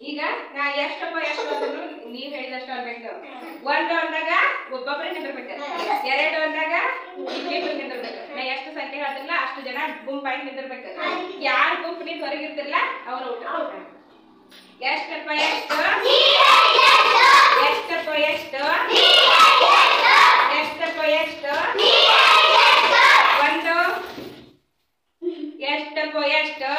ಈಗ ನಾ ಎಷ್ಟಪ್ಪ ಎಷ್ಟು ಅಂದ್ರು ನೀವ್ ಹೇಳಿದಷ್ಟು ಅನ್ಬೇಕು ಒಂದು ಅಂದಾಗ ಒಬ್ಬೊಬ್ಬರೇ ನಿಂದಿರ್ಬೇಕು. ಎರಡು ಅಂದಾಗ ಇಬ್ಬಿಬ್ರು ನಿಂದಿರ್ಬೇಕು. ನಾ ಎಷ್ಟು ಸಂಖ್ಯೆ ಹೇಳ್ತಿರ್ಲ ಅಷ್ಟು ಜನ ಗುಂಪಾಗಿ ನಿಂದಿರ್ಬೇಕು. ಗುಂಪು ಗುಂಪಿನಿಂದ ಹೊರಗಿರ್ತಿರ್ಲ ಅವ್ರು ಊಟ ಎಷ್ಟಪ್ಪ ಎಷ್ಟು? ಎಷ್ಟಪ್ಪ ಎಷ್ಟು? ಎಷ್ಟಪ್ಪ ಎಷ್ಟು? ಒಂದು. ಎಷ್ಟಪ್ಪ ಎಷ್ಟು?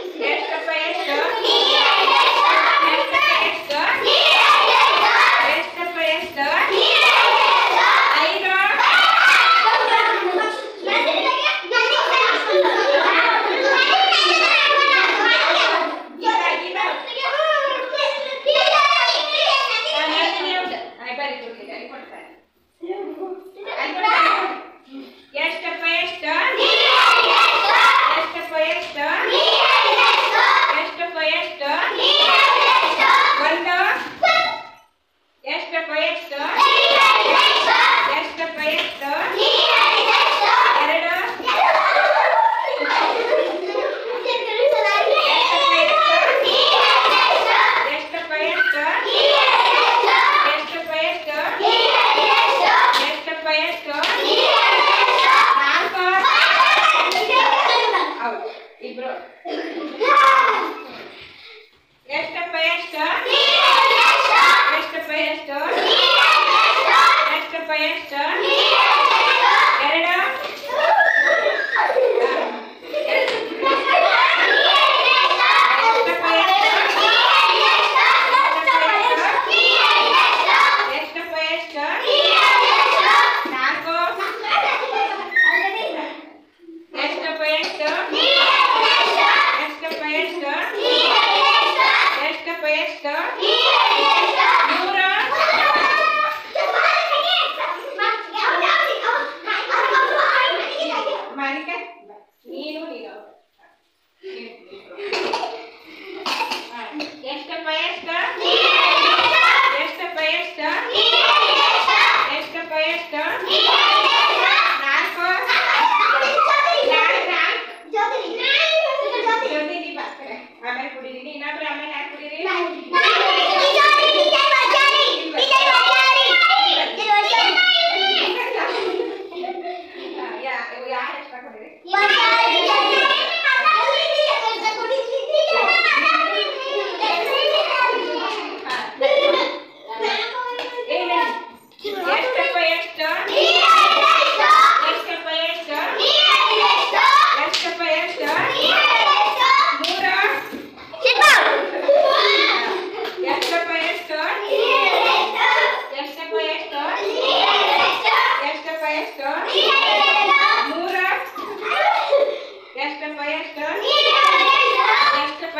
Yes. Yeah.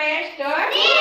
square stir